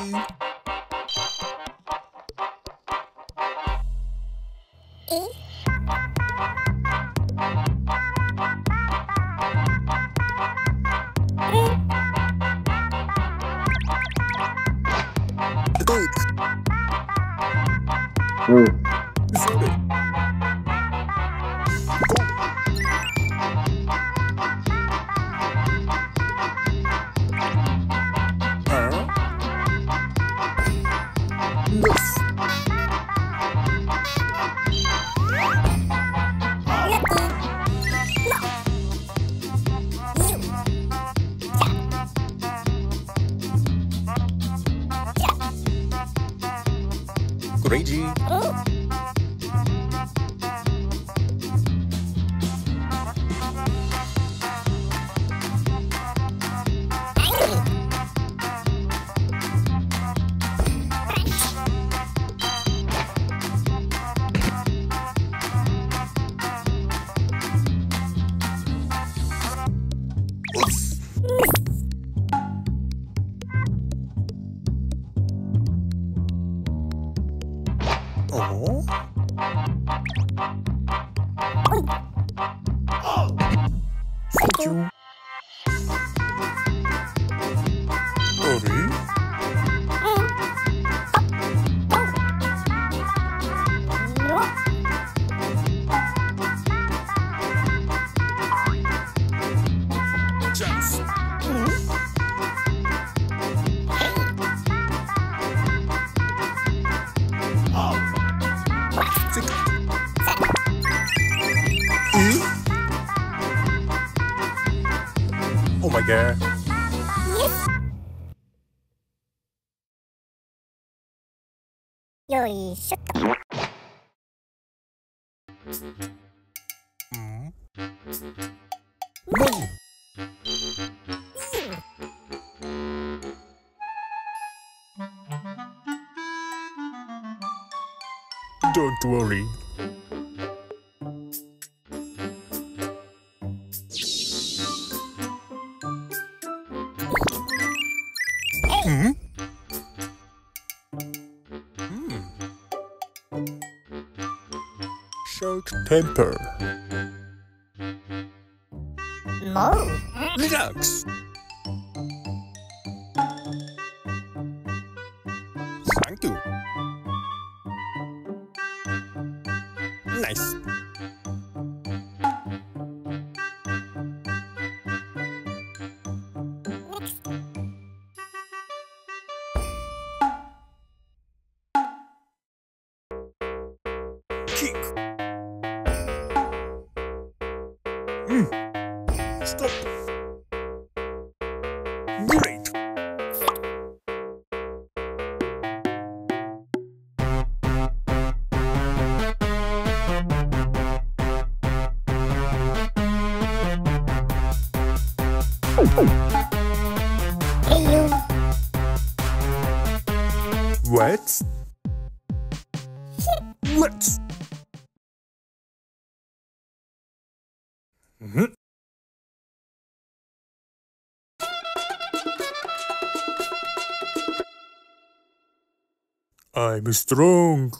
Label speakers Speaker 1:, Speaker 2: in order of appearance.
Speaker 1: Ready? 3G. Oh. Thank you. Sick. Hmm? Oh my god. Hmm? No. Don't worry. Hmm? Hmm. Short temper. Relax. Thank you. Nice. Kick. Hmm. Stop. Great. What? What? Mhm. I'm strong.